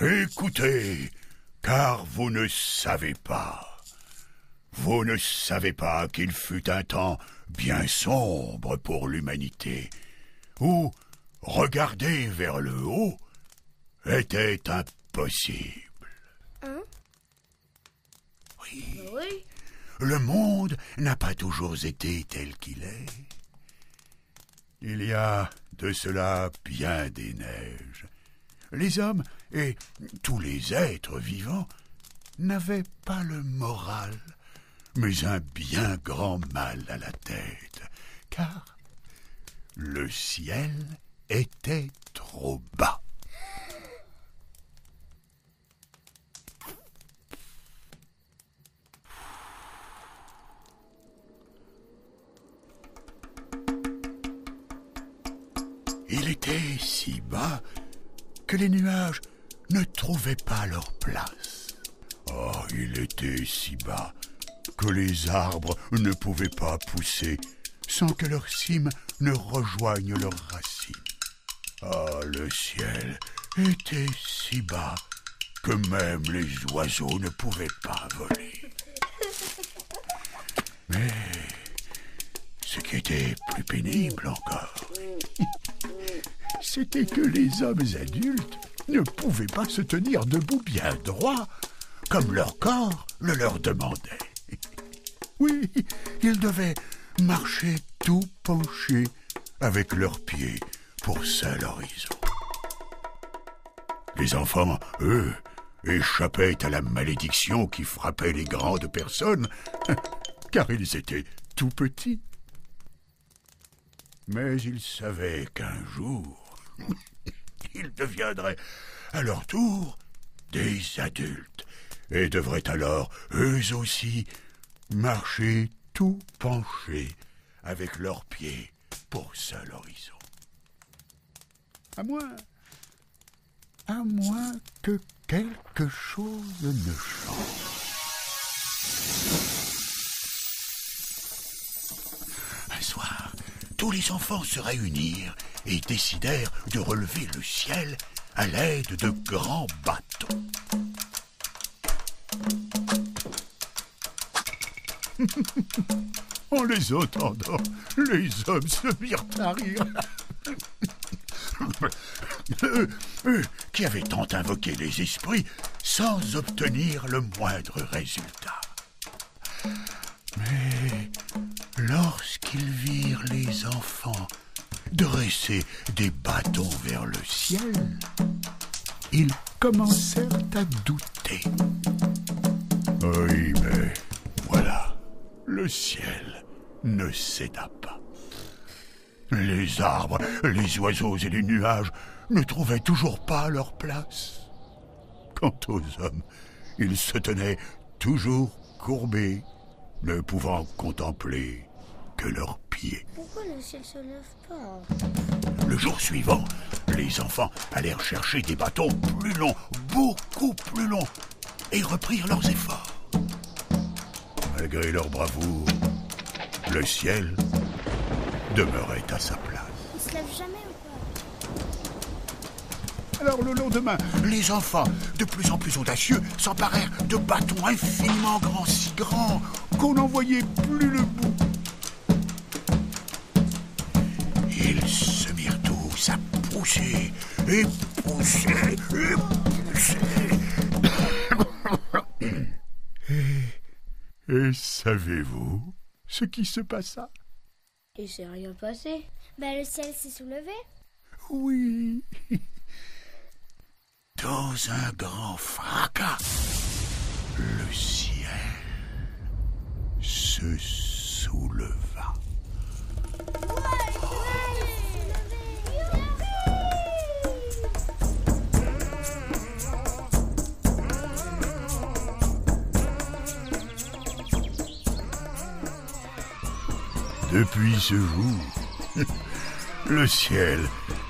Écoutez, car vous ne savez pas. Vous ne savez pas qu'il fut un temps bien sombre pour l'humanité, où regarder vers le haut était impossible. Hein? Oui, Oui. le monde n'a pas toujours été tel qu'il est. Il y a de cela bien des neiges. Les hommes et tous les êtres vivants n'avaient pas le moral, mais un bien grand mal à la tête, car le ciel était trop bas. Il était si bas que les nuages ne trouvaient pas leur place. Oh, il était si bas que les arbres ne pouvaient pas pousser sans que leurs cimes ne rejoignent leurs racines. Ah, le ciel était si bas que même les oiseaux ne pouvaient pas voler. Mais ce qui était plus pénible encore, c'était que les hommes adultes ne pouvaient pas se tenir debout bien droit, comme leur corps le leur demandait. Oui, ils devaient marcher tout penchés, avec leurs pieds pour seul horizon. Les enfants, eux, échappaient à la malédiction qui frappait les grandes personnes, car ils étaient tout petits. Mais ils savaient qu'un jour, ils deviendraient à leur tour des adultes et devraient alors, eux aussi, marcher tout penchés avec leurs pieds pour seul horizon. À moins, à moins que quelque chose ne change. Un soir, tous les enfants se réunirent et décidèrent de relever le ciel à l'aide de grands bâtons. en les entendant, les hommes se mirent à rire. eux, eux qui avaient tant invoqué les esprits sans obtenir le moindre résultat. Mais lorsqu'ils virent les enfants dresser des bâtons vers le ciel, ils commencèrent à douter. Oui, mais voilà, le ciel ne céda pas. Les arbres, les oiseaux et les nuages ne trouvaient toujours pas leur place. Quant aux hommes, ils se tenaient toujours courbés, ne pouvant contempler que leurs Pourquoi le ciel se lève pas Le jour suivant, les enfants allèrent chercher des bâtons plus longs, beaucoup plus longs, et reprirent leurs efforts. Malgré leur bravoure, le ciel demeurait à sa place. Il se lève jamais ou pas Alors le lendemain, les enfants, de plus en plus audacieux, s'emparèrent de bâtons infiniment grands, si grands qu'on n'en voyait plus le bout. Pousser, et pousser, et pousser. et, et savez-vous ce qui se passa? Il s'est rien passé. Bah le ciel s'est soulevé. Oui. Dans un grand fracas, le ciel se souleva. Depuis ce jour, le ciel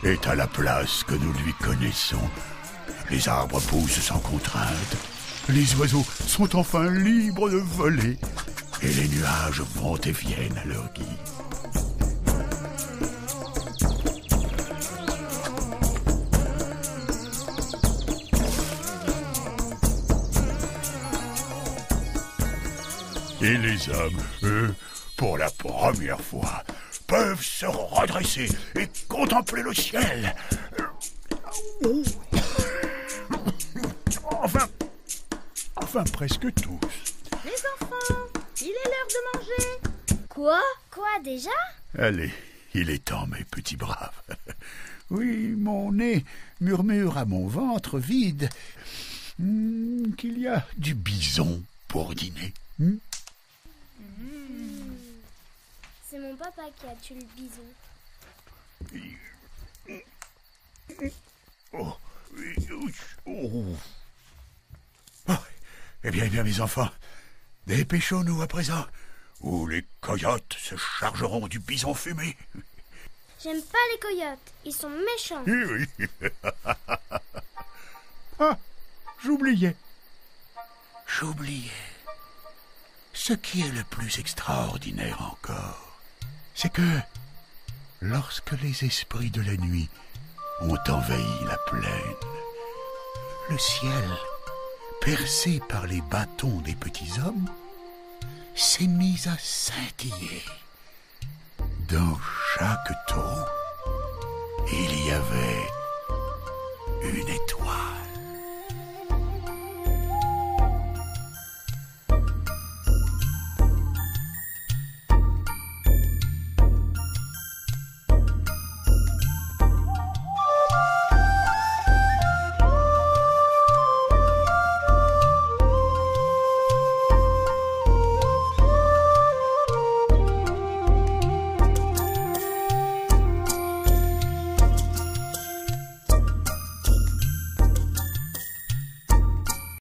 est à la place que nous lui connaissons. Les arbres poussent sans contrainte. Les oiseaux sont enfin libres de voler. Et les nuages vont et viennent à leur guise. Et les hommes, eux, pour la première fois, peuvent se redresser et contempler le ciel. Enfin, enfin presque tous. Les enfants, il est l'heure de manger. Quoi? Quoi déjà? Allez, il est temps, mes petits braves. Oui, mon nez murmure à mon ventre vide hmm, qu'il y a du bison pour dîner. C'est mon papa qui a tué le bison. Oh, oh. Oh, Eh bien, eh bien, mes enfants, dépêchons-nous à présent, ou les coyotes se chargeront du bison fumé. J'aime pas les coyotes, ils sont méchants. Oui, oui. ah, j'oubliais. J'oubliais. Ce qui est le plus extraordinaire encore, c'est que lorsque les esprits de la nuit ont envahi la plaine, le ciel, percé par les bâtons des petits hommes, s'est mis à scintiller. Dans chaque trou, il y avait une étoile.